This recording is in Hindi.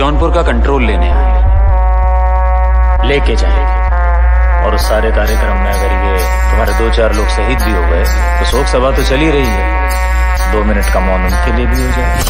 जौनपुर का कंट्रोल लेने आए। लेके जाएँगे और उस सारे कार्यक्रम में अगर ये तुम्हारे दो चार लोग शहीद भी हो गए तो शोक सभा तो चली रही है। दो मिनट का मौन उनके लिए भी हो जाए